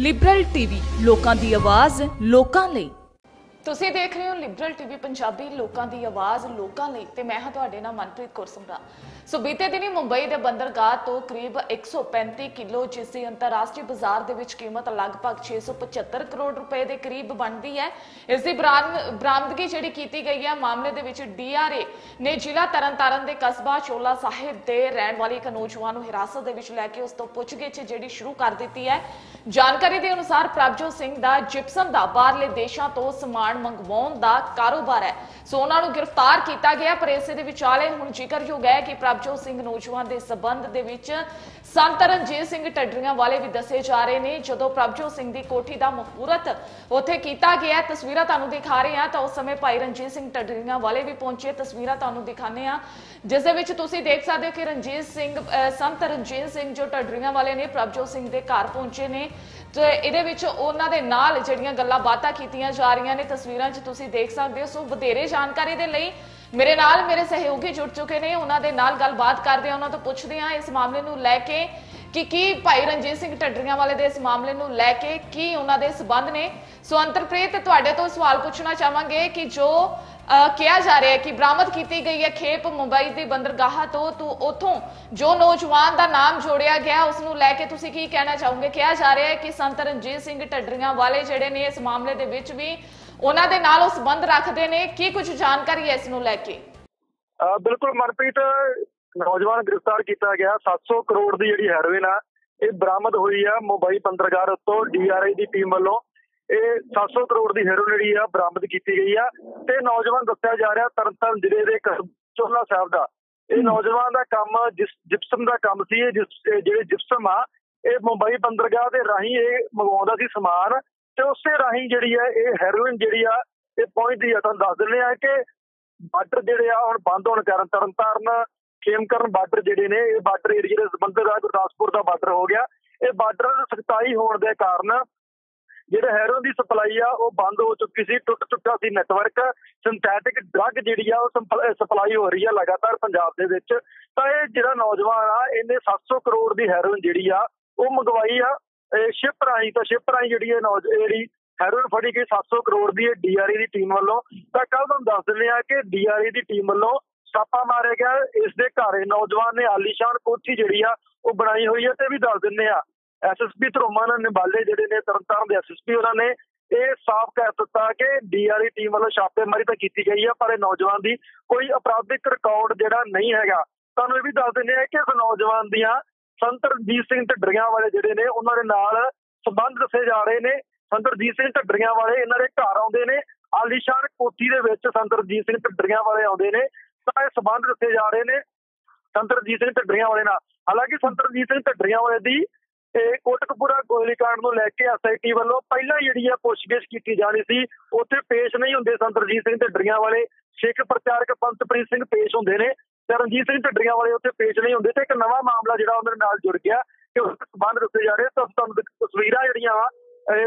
Liberal TV ਲੋਕਾਂ ਦੀ ਆਵਾਜ਼ ਲੋਕਾਂ ਲਈ। ਤੁਸੀਂ ਦੇਖ ਰਹੇ ਹੋ ਲਿਬਰਲ ਟੀਵੀ ਪੰਜਾਬੀ, ਲੋਕਾਂ ਦੀ ਆਵਾਜ਼, ਲੋਕਾਂ ਲਈ। ਤੇ ਮੈਂ ਹਾਂ ਤੁਹਾਡੇ ਨਾਲ ਮਨਪ੍ਰੀਤ ਕੌਰ ਸਮਰਾ ਸੋ ਬੀਤੇ ਦਿਨੀ ਮੁੰਬਈ ਦੇ ਬੰਦਰਗਾਹ ਤੋਂ ਕਰੀਬ 135 ਕਿਲੋ ਜਿਸ ਦੀ ਅੰਤਰਰਾਸ਼ਟਰੀ ਬਾਜ਼ਾਰ ਦੇ ਵਿੱਚ ਕੀਮਤ ਲਗਭਗ 675 ਕਰੋੜ ਰੁਪਏ ਦੇ ਕਰੀਬ ਬਣਦੀ ਹੈ। ਇਸ ਦੀ ਬਰਾਮਦਗੀ ਜਿਹੜੀ ਕੀਤੀ ਗਈ ਹੈ, ਮਾਮਲੇ ਦੇ ਵਿੱਚ ਡੀਆਰਏ ਨੇ ਜ਼ਿਲ੍ਹਾ ਤਰਨਤਾਰਨ ਦੇ ਕਸਬਾ ਚੋਲਾ ਸਾਹਿਬ ਦੇ ਰਹਿਣ ਵਾਲੀ ਇੱਕ ਨੌਜਵਾਨ ਨੂੰ ਹਿਰਾਸਤ ਦੇ ਵਿੱਚ ਲੈ ਕੇ ਉਸ ਤੋਂ ਪੁੱਛਗਿੱਛ ਜਿਹੜੀ ਸ਼ੁਰੂ ਕਰ ਦਿੱਤੀ ਹੈ। ਜਾਣਕਾਰੀ ਦੇ ਅਨੁਸਾਰ ਪ੍ਰਭਜੋਤ ਸਿੰਘ ਦਾ ਜਿਪਸਮ ਦਾ ਬਾਹਰਲੇ ਦੇਸ਼ਾਂ ਤੋਂ ਸਮਾਨ ਮੰਗਵਾਉਣ ਦਾ ਕਾਰੋਬਾਰ ਹੈ। ਸੋ ਉਹਨਾਂ ਨੂੰ ਗ੍ਰਿਫਤਾਰ ਕੀਤਾ ਗਿਆ, ਪਰ ਇਸੇ ਦੇ ਵਿਚਾਲੇ ਹੁਣ ਜ਼ਿਕਰਯੋਗ ਹੈ ਕਿ ਪ੍ਰਭਜੋਤ ਸਿੰਘ ਨੌਜਵਾਨ ਦੇ ਸਬੰਧ ਦੇ ਵਿੱਚ ਸੰਤ ਰਣਜੀਤ ਸਿੰਘ ਟੱਡਰੀਆਂ ਵਾਲੇ ਵੀ ਦੱਸੇ ਜਾ ਰਹੇ ਨੇ। ਜਦੋਂ ਪ੍ਰਭਜੋਤ ਸਿੰਘ ਦੀ ਕੋਠੀ ਦਾ ਮਹੂਰਤ ਉੱਥੇ ਕੀਤਾ ਗਿਆ, ਤਸਵੀਰਾਂ ਤੁਹਾਨੂੰ ਦਿਖਾ ਰਹੇ ਹਾਂ। ਤਾਂ ਉਸ ਸਮੇਂ ਭਾਈ ਰਣਜੀਤ ਸਿੰਘ ਟੱਡਰੀਆਂ ਵਾਲੇ ਵੀ ਪਹੁੰਚੇ। ਤਸਵੀਰਾਂ ਤੁਹਾਨੂੰ ਦਿਖਾਣੇ ਆ ਜਿਸ ਦੇ ਵਿੱਚ ਤੁਸੀਂ ਦੇਖ ਸਕਦੇ ਹੋ ਕਿ ਰਣਜੀਤ ਸਿੰਘ ਸੰਤ ਰਣਜੀਤ ਸਿੰਘ ਜੋ ਟੱਡਰੀਆਂ ਵਾਲੇ ਨੇ, ਪ੍ਰਭਜੋਤ ਸਿੰਘ ਦੇ ਘਰ ਪਹੁੰਚੇ ਨੇ। ਤੇ ਇਹਦੇ ਵਿੱਚ ਉਹਨਾਂ ਦੇ ਨਾਲ ਜਿਹੜੀਆਂ ਗੱਲਾਂ ਬਾਤਾਂ ਕੀਤੀਆਂ ਜਾ ਰਹੀਆਂ ਨੇ, ਤਸਵੀਰਾਂ 'ਚ ਤੁਸੀਂ ਦੇਖ ਸਕਦੇ ਹੋ। ਸੋ ਵਧੇਰੇ ਜਾਣਕਾਰੀ ਦੇ ਲਈ ਮੇਰੇ ਨਾਲ ਮੇਰੇ ਸਹਿਯੋਗੀ ਜੁੜ ਚੁੱਕੇ ਨੇ। ਉਹਨਾਂ ਦੇ ਨਾਲ ਗੱਲਬਾਤ ਕਰਦੇ ਆ ਉਹਨਾਂ ਤੋਂ ਪੁੱਛਦੇ ਆ ਇਸ ਮਾਮਲੇ ਨੂੰ ਲੈ ਕੇ ਕਿ ਕੀ ਭਾਈ ਰਣਜੀਤ ਸਿੰਘ ਢੱਡਰੀਆਂ ਵਾਲੇ ਦੇ ਇਸ ਮਾਮਲੇ ਨੂੰ ਲੈ ਕੇ ਕੀ ਉਹਨਾਂ ਦੇ ਸਬੰਧ ਨੇ। ਸੋ ਅੰਤਰਪ੍ਰੀਤ, ਤੁਹਾਡੇ ਤੋਂ ਸਵਾਲ ਪੁੱਛਣਾ ਚਾਹਾਂਗੇ ਕਿ ਜੋ ਕਿਹਾ ਜਾ ਰਿਹਾ ਹੈ ਕਿ ਬਰਾਮਦ ਕੀਤੀ ਗਈ ਹੈ ਖੇਪ ਮੁੰਬਈ ਦੀ ਬੰਦਰਗਾਹ ਤੋਂ। ਤੋਂ ਉਥੋਂ ਜੋ ਨੌਜਵਾਨ ਦਾ ਨਾਮ ਜੋੜਿਆ ਗਿਆ, ਉਸ ਨੂੰ ਲੈ ਕੇ ਤੁਸੀਂ ਕੀ ਕਹਿਣਾ ਚਾਹੋਗੇ? ਕਿਹਾ ਜਾ ਰਿਹਾ ਹੈ ਕਿ ਸੰਤ ਰਣਜੀਤ ਸਿੰਘ ਢੱਡਰੀਆਂ ਵਾਲੇ ਜਿਹੜੇ ਨੇ, ਇਸ ਮਾਮਲੇ ਦੇ ਵਿੱਚ ਵੀ ਉਹਨਾਂ ਦੇ ਨਾਲ ਉਹ ਸੰਬੰਧ ਰੱਖਦੇ ਨੇ। ਕੀ ਕੁਝ ਜਾਣਕਾਰੀ ਹੈ ਇਸ ਨੂੰ ਲੈ ਕੇ? ਬਿਲਕੁਲ ਮਨਪ੍ਰੀਤ, ਨੌਜਵਾਨ ਗ੍ਰਿਫਤਾਰ ਕੀਤਾ ਗਿਆ। 700 ਕਰੋੜ ਦੀ ਜਿਹੜੀ ਹੈਰੋਇਨ ਆ, ਇਹ ਬਰਾਮਦ ਹੋਈ ਆ ਮੁੰਬਈ ਬੰਦਰਗਾਹ ਤੋਂ ਡੀਆਰਆਈ ਦੀ ਟੀਮ ਵੱਲੋਂ। ਇਹ 700 ਕਰੋੜ ਦੀ ਹੈਰੋਇਨ ਜਿਹੜੀ ਆ ਬਰਾਮਦ ਕੀਤੀ ਗਈ ਆ ਤੇ ਨੌਜਵਾਨ ਦੱਸਿਆ ਜਾ ਰਿਹਾ ਤਰਨਤਾਰਨ ਜ਼ਿਲ੍ਹੇ ਦੇ ਚੋਲਾ ਸਾਹਿਬ ਦਾ। ਇਹ ਨੌਜਵਾਨ ਦਾ ਕੰਮ ਜਿਸ ਜਿਪਸਮ ਦਾ ਕੰਮ ਸੀ ਇਹ ਜਿਹੜੇ ਜਿਪਸਮ ਆ ਇਹ ਮੁੰਬਈ ਬੰਦਰਗਾਹ ਦੇ ਰਾਹੀਂ ਇਹ ਮੰਗਵਾਉਂਦਾ ਸੀ ਸਮਾਨ ਤੇ ਉਸੇ ਰਾਹੀਂ ਜਿਹੜੀ ਹੈ ਇਹ ਹੈਰੋਇਨ ਜਿਹੜੀ ਆ ਇਹ ਪਹੁੰਚਦੀ ਆ। ਤੁਹਾਨੂੰ ਦੱਸ ਦਿੰਦੇ ਆ ਕਿ ਬਾਰਡਰ ਜਿਹੜੇ ਆ ਹੁਣ ਬੰਦ ਹੋਣ ਕਾਰਨ ਤਰਨਤਾਰਨ ਖੇਮਕਰਨ ਬਾਰਡਰ ਜਿਹੜੇ ਨੇ ਇਹ ਬਾਰਡਰ ਏਰੀਆ ਦੇ ਸੰਬੰਧਿਤ ਆ ਗੁਰਦਾਸਪੁਰ ਦਾ ਬਾਰਡਰ ਹੋ ਗਿਆ। ਇਹ ਬਾਰਡਰ ਸਖਤਾਈ ਹੋਣ ਦੇ ਕਾਰਨ ਜਿਹੜਾ ਹੈਰੋਇਨ ਦੀ ਸਪਲਾਈ ਆ, ਉਹ ਬੰਦ ਹੋ ਚੁੱਕੀ ਸੀ, ਟੁੱਟ ਚੁੱਕਾ ਸੀ ਨੈਟਵਰਕ ਸਿੰਥੈਟਿਕ ਡਰੱਗ ਜਿਹੜੀ ਆ, ਉਹ ਸਪਲਾਈ ਹੋ ਰਹੀ ਆ ਲਗਾਤਾਰ ਪੰਜਾਬ ਦੇ ਵਿੱਚ। ਤਾਂ ਇਹ ਜਿਹੜਾ ਨੌਜਵਾਨ ਆ, ਇਹਨੇ 700 ਕਰੋੜ ਦੀ ਹੈਰੋਇਨ ਜਿਹੜੀ ਆ, ਉਹ ਮੰਗਵਾਈ ਆ। ਸ਼ਿਪ ਰਾਹੀਂ, ਤਾਂ ਸ਼ਿਪ ਰਾਹੀਂ ਜਿਹੜੀ ਇਹ ਨੌਜ ਜਿਹੜੀ ਹੈਰੋਇਨ ਫੜੀ ਗਈ 700 ਕਰੋੜ ਦੀ, ਇਹ ਡੀਆਰਏ ਦੀ ਟੀਮ ਵੱਲੋਂ। ਤਾਂ ਕੱਲ ਤੁਹਾਨੂੰ ਦੱਸ ਦਿੰਦੇ ਆ ਕਿ ਡੀਆਰਏ ਦੀ ਟੀਮ ਵੱਲੋਂ ਛਾਪਾ ਮਾਰਿਆ ਗਿਆ। ਇਸ ਦੇ ਘਰ ਨੌਜਵਾਨ ਨੇ ਆਲੀਸ਼ਾਨ ਕੋਠੀ ਜਿਹੜੀ ਆ, ਉਹ ਬਣਾਈ ਹੋਈ ਹੈ ਤੇ ਵੀ ਦੱਸ ਦਿੰਦੇ ਆ ਐਸਐਸਪੀ ਧਰੋਮਨ ਨਿਬਾਲੇ ਜਿਹੜੇ ਨੇ ਤਰਨਤਾਰਨ ਦੇ ਐਸਐਸਪੀ ਉਹਨਾਂ ਨੇ ਇਹ ਸਾਫ਼ ਕਹਿ ਦਿੱਤਾ ਕਿ ਡੀਆਰਈ ਟੀਮ ਵੱਲੋਂ ਛਾਪੇਮਾਰੀ ਤਾਂ ਕੀਤੀ ਗਈ ਹੈ ਪਰ ਇਹ ਨੌਜਵਾਨ ਦੀ ਕੋਈ ਅਪਰਾਧਿਕ ਰਿਕਾਰਡ ਜਿਹੜਾ ਨਹੀਂ ਹੈਗਾ। ਤੁਹਾਨੂੰ ਇਹ ਵੀ ਦੱਸ ਦਿੰਦੇ ਆ ਕਿ ਇਸ ਨੌਜਵਾਨ ਦੀਆਂ ਸੰਤ ਰਣਜੀਤ ਸਿੰਘ ਢੱਡਰੀਆਂ ਵਾਲੇ ਜਿਹੜੇ ਨੇ, ਉਹਨਾਂ ਦੇ ਨਾਲ ਸੰਬੰਧ ਦੱਸੇ ਜਾ ਰਹੇ ਨੇ। ਸੰਤ ਰਣਜੀਤ ਸਿੰਘ ਢੱਡਰੀਆਂ ਵਾਲੇ ਇਹਨਾਂ ਦੇ ਘਰ ਆਉਂਦੇ ਨੇ। ਆਲੀਸ਼ਾਨ ਕੋਠੀ ਦੇ ਵਿੱਚ ਸੰਤ ਰਣਜੀਤ ਸਿੰਘ ਢੱਡਰੀਆਂ ਵਾਲੇ ਆਉਂਦੇ ਨੇ। ਤਾਂ ਇਹ ਸੰਬੰਧ ਦੱਸੇ ਜਾ ਰਹੇ ਨੇ ਸੰਤ ਰਣਜੀਤ ਸਿੰਘ ਢੱਡਰੀਆਂ ਵਾਲੇ ਨਾਲ। ਹਾਲਾਂਕਿ ਸੰਤ ਰਣਜੀਤ ਸਿੰਘ ਢੱਡਰੀਆਂ ਵਾਲੇ ਦੀ ਇਹ ਕੋਟਕਪੂਰਾ ਗੋਲੀकांड ਨੂੰ ਲੈ ਕੇ ਐਸਆਈਟੀ ਵੱਲੋਂ ਪਹਿਲਾਂ ਜਿਹੜੀ ਆ ਪੁੱਛਗਿੱਛ ਕੀਤੀ ਜਾਣੀ ਸੀ ਉੱਥੇ ਪੇਸ਼ ਨਹੀਂ ਹੁੰਦੇ ਸੰਤ ਰਣਜੀਤ ਸਿੰਘ ਢੱਡਰੀਆਂ ਵਾਲੇ। ਸਿੱਖ ਪ੍ਰਚਾਰਕ ਪੰਤਪ੍ਰੀਤ ਸਿੰਘ ਪੇਸ਼ ਹੁੰਦੇ ਨੇ। ਤੇ ਰਣਜੀਤ ਸਿੰਘ ਢੱਡਰੀਆਂ ਵਾਲੇ ਉੱਥੇ ਪੇਸ਼ ਨਹੀਂ ਹੁੰਦੇ ਤੇ ਇੱਕ ਨਵਾਂ ਮਾਮਲਾ ਜਿਹੜਾ ਉਹਨਾਂ ਨਾਲ ਜੁੜ ਗਿਆ ਕਿ ਉਸ ਸੰਬੰਧ ਦੱਸੇ ਜਾ ਰਹੇ ਤਾਂ ਤੁਹਾਨੂੰ ਤਸਵੀਰਾਂ ਜਿਹੜੀਆਂ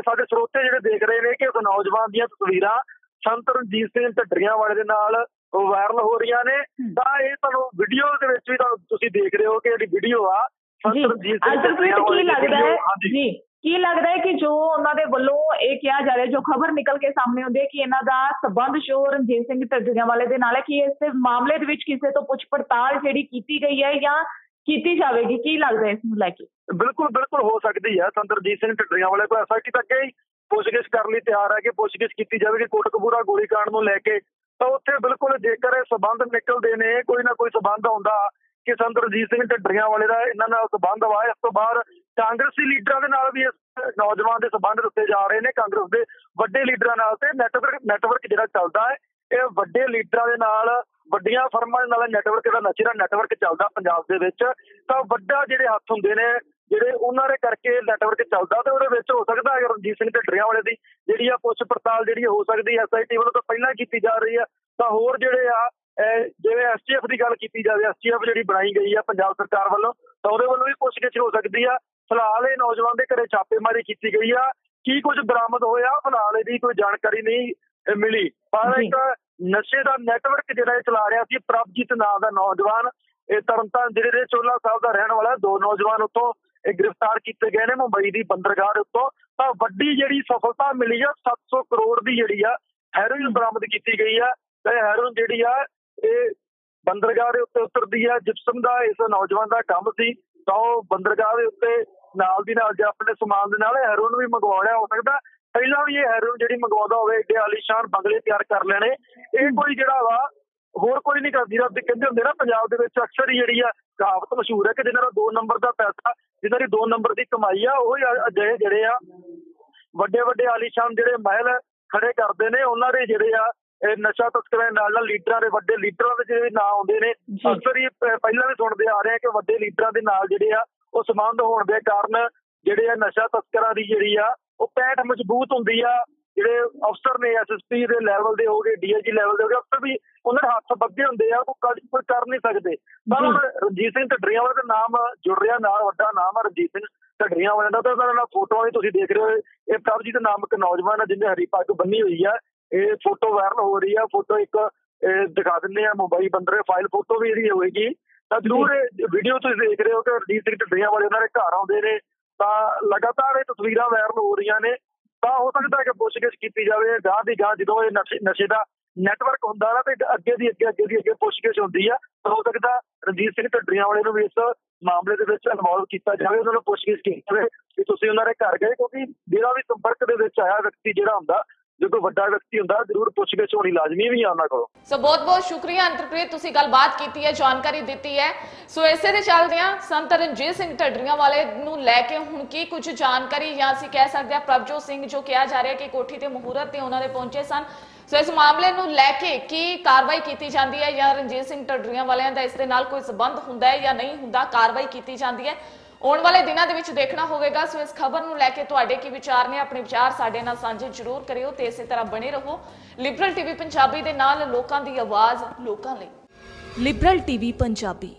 ਸਾਡੇ ਸਰੋਤੇ ਜਿਹੜੇ ਦੇਖ ਰਹੇ ਨੇ ਕਿ ਉਸ ਨੌਜਵਾਨ ਦੀਆਂ ਤਸਵੀਰਾਂ ਸੰਤ ਰਣਜੀਤ ਸਿੰਘ ਢੱਡਰੀਆਂ ਵਾਲੇ ਦੇ ਨਾਲ ਵਾਇਰਲ ਹੋ ਰਹੀਆਂ ਨੇ। ਤਾਂ ਇਹ ਤੁਹਾਨੂੰ ਵੀਡੀਓ ਦੇ ਵਿੱਚ ਵੀ ਤੁਹਾਨੂੰ ਤੁਸੀਂ ਦੇਖ ਰਹੇ ਹੋ ਕਿ ਜਿਹੜੀ ਵੀਡੀਓ ਆ ਜੀ ਅਲਟਰਪ੍ਰੀਤ ਕੀ ਲੱਗਦਾ ਹੈ? ਜੀ ਕੀ ਲੱਗਦਾ ਹੈ ਕਿ ਜੋ ਉਹਨਾਂ ਦੇ ਵੱਲੋਂ ਇਹ ਕਿਹਾ ਜਾ ਰਿਹਾ ਜੋ ਖਬਰ ਨਿਕਲ ਕੇ ਸਾਹਮਣੇ ਆਉਂਦੀ ਹੈ ਕਿ ਇਹਨਾਂ ਦਾ ਸਬੰਧ ਸ਼ੋ ਰਣਜੀਤ ਸਿੰਘ ਢੱਡਰੀਆਂ ਵਾਲੇ ਦੇ ਨਾਲ ਹੈ ਕਿ ਇਸ ਮਾਮਲੇ ਦੇ ਵਿੱਚ ਕਿਸੇ ਤੋਂ ਪੁੱਛ ਪੜਤਾਲ ਜਿਹੜੀ ਕੀਤੀ ਗਈ ਹੈ ਜਾਂ ਕੀਤੀ ਜਾਵੇਗੀ? ਕੀ ਲੱਗਦਾ ਹੈ ਇਸ ਨੂੰ ਲੈ ਕੇ? ਬਿਲਕੁਲ ਬਿਲਕੁਲ ਹੋ ਸਕਦੀ ਹੈ। ਸੰਤਰਜੀਤ ਸਿੰਘ ਢੱਡਰੀਆਂ ਵਾਲੇ ਕੋਈ ਐਸਆਈਟੀ ਤੱਕ ਹੀ ਪੁੱਛਗਿੱਛ ਕਰਨ ਲਈ ਤਿਆਰ ਹੈ ਕਿ ਪੁੱਛਗਿੱਛ ਕੀਤੀ ਜਾਵੇਗੀ ਕੋਟਕਪੂਰਾ ਗੋਲੀकांड ਨੂੰ ਲੈ ਕੇ ਤਾਂ ਉੱਥੇ ਬਿਲਕੁਲ ਜੇਕਰ ਇਹ ਸਬੰਧ ਨਿਕਲਦੇ ਨੇ ਕੋਈ ਨਾ ਕੋਈ ਸਬੰਧ ਆਉਂਦਾ ਕਿ ਸੰਤ ਸੰਤਰਜੀਤ ਸਿੰਘ ਢੱਡਰੀਆਂ ਵਾਲੇ ਦਾ ਇਹਨਾਂ ਨਾਲ ਸਬੰਧ ਵਾ। ਇਸ ਤੋਂ ਬਾਅਦ ਕਾਂਗਰਸੀ ਲੀਡਰਾਂ ਦੇ ਨਾਲ ਵੀ ਇਸ ਨੌਜਵਾਨ ਦੇ ਸਬੰਧ ਦੱਸੇ ਜਾ ਰਹੇ ਨੇ ਕਾਂਗਰਸ ਦੇ ਵੱਡੇ ਲੀਡਰਾਂ ਨਾਲ ਤੇ ਨੈਟਵਰਕ ਨੈਟਵਰਕ ਜਿਹੜਾ ਚੱਲਦਾ ਹੈ, ਇਹ ਵੱਡੇ ਲੀਡਰਾਂ ਦੇ ਨਾਲ, ਵੱਡੀਆਂ ਫਰਮਾਂ ਦੇ ਨਾਲ ਨੈਟਵਰਕ ਦਾ ਨਚਰਾ ਨੈਟਵਰਕ ਚੱਲਦਾ ਪੰਜਾਬ ਦੇ ਵਿੱਚ। ਤਾਂ ਵੱਡਾ ਜਿਹੜੇ ਹੱਥ ਹੁੰਦੇ ਨੇ, ਜਿਹੜੇ ਉਹਨਾਂ ਦੇ ਕਰਕੇ ਨੈਟਵਰਕ ਚੱਲਦਾ ਤੇ ਉਹਦੇ ਵਿੱਚ ਹੋ ਸਕਦਾ ਹੈ ਰਣਜੀਤ ਸਿੰਘ ਢੱਡਰੀਆਂ ਵਾਲੇ ਦੀ ਜਿਹੜੀ ਆ ਪੁੱਛ ਪੜਤਾਲ ਜਿਹੜੀ ਹੋ ਸਕਦੀ ਹੈ ਐਸਆਈਟੀ ਵੱਲੋਂ ਤਾਂ ਪਹਿਲਾਂ ਕੀਤੀ ਜਾ ਰਹੀ ਆ ਤਾਂ ਹੋਰ ਜਿਹੜੇ ਆ ਜਿਵੇਂ ਐਸਟੀਐਫ ਦੀ ਗੱਲ ਕੀਤੀ ਜਾਵੇ ਐਸਟੀਐਫ ਜਿਹੜੀ ਬਣਾਈ ਗਈ ਆ ਪੰਜਾਬ ਸਰਕਾਰ ਵੱਲੋਂ ਤਾਂ ਉਹਦੇ ਵੱਲੋਂ ਵੀ ਪੁੱਛਗਿੱਛ ਹੋ ਸਕਦੀ ਆ। ਫਿਲਹਾਲ ਇਹ ਨੌਜਵਾਨ ਦੇ ਘਰੇ ਛਾਪੇਮਾਰੀ ਕੀਤੀ ਗਈ ਆ। ਕੀ ਕੁਝ ਬਰਾਮਦ ਹੋਇਆ ਫਿਲਹਾਲ ਇਹਦੀ ਕੋਈ ਜਾਣਕਾਰੀ ਨਹੀਂ ਮਿਲੀ। ਪਰ। ਇੱਕ ਨਸ਼ੇ ਦਾ ਨੈਟਵਰਕ ਜਿਹੜਾ ਇਹ ਚਲਾ ਰਿਹਾ ਸੀ ਪ੍ਰਭਜੀਤ ਨਾਮ ਦਾ ਨੌਜਵਾਨ ਇਹ ਤਰਨਤਾਰਨ ਜ਼ਿਲ੍ਹੇ ਦੇ ਚੋਲਾ ਸਾਹਿਬ ਦਾ ਰਹਿਣ ਵਾਲਾ ਦੋ ਨੌਜਵਾਨ ਉੱਥੋਂ ਇਹ ਗ੍ਰਿਫਤਾਰ ਕੀਤੇ ਗਏ ਨੇ ਮੁੰਬਈ ਦੀ ਬੰਦਰਗਾਹ ਦੇ ਉੱਤੋਂ। ਤਾਂ ਵੱਡੀ ਜਿਹੜੀ ਸਫਲਤਾ ਮਿਲੀ ਆ 700 ਕਰੋੜ ਦੀ ਜਿਹੜੀ ਆ ਹੈਰੋਇਨ ਬਰਾਮਦ ਕੀਤੀ ਗਈ ਆ। ਤੇ ਹੈਰੋਇਨ ਜਿਹੜੀ ਆ ਇਹ ਬੰਦਰਗਾਹ ਦੇ ਉੱਤੇ ਉਤਰਦੀ ਆ। ਜਿਪਸਮ ਦਾ ਇਸ ਨੌਜਵਾਨ ਦਾ ਕੰਮ ਸੀ ਤਾਂ ਉਹ ਬੰਦਰਗਾਹ ਦੇ ਉੱਤੇ ਨਾਲ ਦੀ ਨਾਲ ਜੇ ਆਪਣੇ ਸਮਾਨ ਦੇ ਨਾਲ ਹੈਰੋਇਨ ਵੀ ਮੰਗਵਾਉਣਾ ਹੋ ਸਕਦਾ। ਪਹਿਲਾਂ ਵੀ ਇਹ ਹੈਰੋਇਨ ਜਿਹੜੀ ਮੰਗਵਾਉਂਦਾ ਹੋਵੇ ਏਡੇ ਆਲੀਸ਼ਾਨ ਬੰਗਲੇ ਤਿਆਰ ਕਰ ਲੈਣੇ। ਇਹ ਕੋਈ ਜਿਹੜਾ ਵਾ ਹੋਰ ਕੋਈ ਨਹੀਂ ਕਰਦੀ। ਰੱਬ ਕਹਿੰਦੇ ਹੁੰਦੇ ਨਾ ਪੰਜਾਬ ਦੇ ਵਿੱਚ ਅਕਸਰ ਹੀ ਜਿਹੜੀ ਆ ਕਹਾਵਤ ਮਸ਼ਹੂਰ ਹੈ ਕਿ ਜਿਹਨਾਂ ਦਾ 2 ਨੰਬਰ ਦਾ ਪੈਸਾ ਜਿਹਨਾਂ ਦੀ 2 ਨੰਬਰ ਦੀ ਕਮਾਈ ਆ ਉਹ ਹੀ ਅਜਿਹੇ ਜਿਹੜੇ ਆ ਵੱਡੇ ਵੱਡੇ ਆਲੀਸ਼ਾਨ ਜਿਹੜੇ ਮਹਿਲ ਖੜੇ ਕਰਦੇ ਨੇ ਉਹਨਾਂ ਦੇ ਜਿਹੜੇ ਆ ਇਹ ਨਸ਼ਾ ਤਸਕਰਾਂ ਦੇ ਨਾਲ ਨਾਲ ਲੀਡਰਾਂ ਦੇ ਵੱਡੇ ਲੀਡਰਾਂ ਦੇ ਜਿਹੜੇ ਨਾਂ ਆਉਂਦੇ ਨੇ। ਅਕਸਰ ਹੀ ਪਹਿਲਾਂ ਵੀ ਸੁਣਦੇ ਆ ਰਹੇ ਆ ਕਿ ਵੱਡੇ ਲੀਡਰਾਂ ਦੇ ਨਾਲ ਜਿਹੜੇ ਆ ਉਹ ਸੰਬੰਧ ਹੋਣ ਦੇ ਕਾਰਨ ਜਿਹੜੇ ਆ ਨਸ਼ਾ ਤਸਕਰਾਂ ਦੀ ਜਿਹੜੀ ਆ ਉਹ ਪੈਠ ਮਜ਼ਬੂਤ ਹੁੰਦੀ ਆ। ਜਿਹੜੇ ਅਫਸਰ ਨੇ ਐਸਐਸਪੀ ਦੇ ਲੈਵਲ ਦੇ ਹੋਗੇ ਡੀਆਈਜੀ ਲੈਵਲ ਦੇ ਹੋਗੇ ਅਫਸਰ ਵੀ ਉਹਨਾਂ ਦੇ ਹੱਥ ਬੱਗੇ ਹੁੰਦੇ ਆ ਉਹ ਕਰ ਕੋਈ ਕਰ ਨਹੀਂ ਸਕਦੇ। ਪਰ ਰਣਜੀਤ ਸਿੰਘ ਢੱਡਰੀਆਂ ਵਾਲੇ ਦਾ ਨਾਮ ਜੁੜ ਰਿਹਾ ਨਾਲ ਵੱਡਾ ਨਾਮ ਹੈ ਰਣਜੀਤ ਸਿੰਘ ਢੱਡਰੀਆਂ ਵਾਲੇ ਦਾ। ਤਾਂ ਉਹਨਾਂ ਨਾਲ ਫੋਟੋਆਂ ਵੀ ਤੁਸੀਂ ਦੇਖ ਰਹੇ ਹੋ ਇਹ ਪ੍ਰਭਜੀਤ ਨਾਮਕ ਨੌਜਵਾਨ ਹੈ ਜਿਹਨੇ ਹਰੀ ਪੱਗ ਬੰਨੀ ਹੋਈ ਆ। ਇਹ ਫੋਟੋ ਵਾਇਰਲ ਹੋ ਰਹੀ ਆ ਫੋਟੋ ਇੱਕ ਦਿਖਾ ਦਿੰਦੇ ਆ ਮੋਬਾਈਲ ਬੰਦਰੇ ਫਾਈਲ ਫੋਟੋ ਵੀ ਜਿਹੜੀ ਹੋਏਗੀ। ਤਾਂ ਜ਼ਰੂਰ ਇਹ ਵੀਡੀਓ ਤੁਸੀਂ ਦੇਖ ਰਹੇ ਹੋ ਕਿ ਰਣਜੀਤ ਸਿੰਘ ਢੱਡਰੀਆਂ ਵਾਲੇ ਉਹਨਾਂ ਦੇ ਘਰ ਆਉਂਦੇ ਨੇ। ਤਾਂ ਲਗਾਤਾਰ ਇਹ ਤਸਵੀਰਾਂ ਵਾਇਰਲ ਹੋ ਰਹੀਆਂ ਨੇ। ਤਾਂ ਹੋ ਸਕਦਾ ਹੈ ਕਿ ਪੁੱਛਗਿੱਛ ਕੀਤੀ ਜਾਵੇ ਗਾਂ ਦੀ ਗਾਂ ਜਦੋਂ ਇਹ ਨਸ਼ੇ ਨਸ਼ੇ ਦਾ ਨੈਟਵਰਕ ਹੁੰਦਾ ਨਾ ਤੇ ਅੱਗੇ ਦੀ ਅੱਗੇ ਅੱਗੇ ਦੀ ਅੱਗੇ ਪੁੱਛਗਿੱਛ ਹੁੰਦੀ ਆ ਤਾਂ ਹੋ ਸਕਦਾ ਰਣਜੀਤ ਸਿੰਘ ਢੱਡਰੀਆਂ ਵਾਲੇ ਨੂੰ ਵੀ ਇਸ ਮਾਮਲੇ ਦੇ ਵਿੱਚ ਇਨਵੋਲਵ ਕੀਤਾ ਜਾਵੇ ਉਹਨਾਂ ਨੂੰ ਪੁੱਛਗਿੱਛ ਕੀਤੀ ਜਾਵੇ ਕਿ ਤੁਸੀਂ ਉਹਨਾਂ ਦੇ ਘਰ ਗਏ ਕਿਉਂਕਿ ਜਿਹੜਾ ਵੀ ਸੰਪਰਕ ਦੇ ਵਿੱਚ ਆਇਆ ਵਿਅਕਤੀ ਜਿਹੜਾ ਹੁੰਦਾ ਜੇ ਕੋਈ ਵੱਡਾ ਵਿਅਕਤੀ ਹੁੰਦਾ, ਜ਼ਰੂਰ ਪੁੱਛਗਿੱਛ ਹੋਣੀ ਲਾਜ਼ਮੀ ਵੀ ਆ ਉਹਨਾਂ ਕੋਲੋਂ। ਸੋ ਬਹੁਤ ਬਹੁਤ ਸ਼ੁਕਰੀਆ ਅੰਤਰਪ੍ਰੀਤ, ਤੁਸੀਂ ਗੱਲਬਾਤ ਕੀਤੀ ਹੈ, ਜਾਣਕਾਰੀ ਦਿੱਤੀ ਹੈ। ਸੋ ਇਸੇ ਦੇ ਚੱਲਦਿਆਂ ਸੰਤ ਰਣਜੀਤ ਸਿੰਘ ਢੱਡਰੀਆਂ ਵਾਲੇ ਨੂੰ ਲੈ ਕੇ ਹੁਣ ਕੀ ਕੁਝ ਜਾਣਕਾਰੀ ਜਾਂ ਅਸੀਂ ਕਹਿ ਸਕਦੇ ਹਾਂ ਪ੍ਰਭਜੋਤ ਸਿੰਘ ਜੋ ਕਿਹਾ ਜਾ ਰਿਹਾ ਕਿ ਕੋਠੀ ਤੇ ਮਹੂਰਤ ਤੇ ਉਹਨਾਂ ਦੇ ਪਹੁੰਚੇ ਸਨ। ਸੋ ਇਸ ਮਾਮਲੇ ਨੂੰ ਲੈ ਕੇ ਕੀ ਕਾਰਵਾਈ ਕੀਤੀ ਜਾਂਦੀ ਹੈ ਜਾਂ ਰਣਜੀਤ ਸਿੰਘ ਢੱਡਰੀਆਂ ਵਾਲਿਆਂ ਦਾ ਇਸ ਦੇ ਨਾਲ ਕੋਈ ਸਬੰਧ ਹੁੰਦਾ ਹੈ ਜਾਂ ਨਹੀਂ ਹੁੰਦਾ, ਕਾਰਵਾਈ ਕੀਤੀ ਜਾਂਦੀ ਹੈ। ਆਉਣ ਵਾਲੇ ਦਿਨਾਂ ਦੇ ਵਿੱਚ ਦੇਖਣਾ ਹੋਵੇਗਾ, ਸੋ ਇਸ ਖਬਰ ਨੂੰ ਲੈ ਕੇ ਤੁਹਾਡੇ ਕੀ ਵਿਚਾਰ ਨੇ? ਆਪਣੇ ਵਿਚਾਰ ਸਾਡੇ ਨਾਲ ਸਾਂਝੇ ਜ਼ਰੂਰ ਕਰਿਓ ਤੇ ਇਸੇ ਤਰ੍ਹਾਂ ਬਣੇ ਰਹੋ। ਲਿਬਰਲ ਟੀਵੀ ਪੰਜਾਬੀ ਦੇ ਨਾਲ ਲੋਕਾਂ ਦੀ ਆਵਾਜ਼ ਲੋਕਾਂ ਲਈ। Liberal TV Punjabi.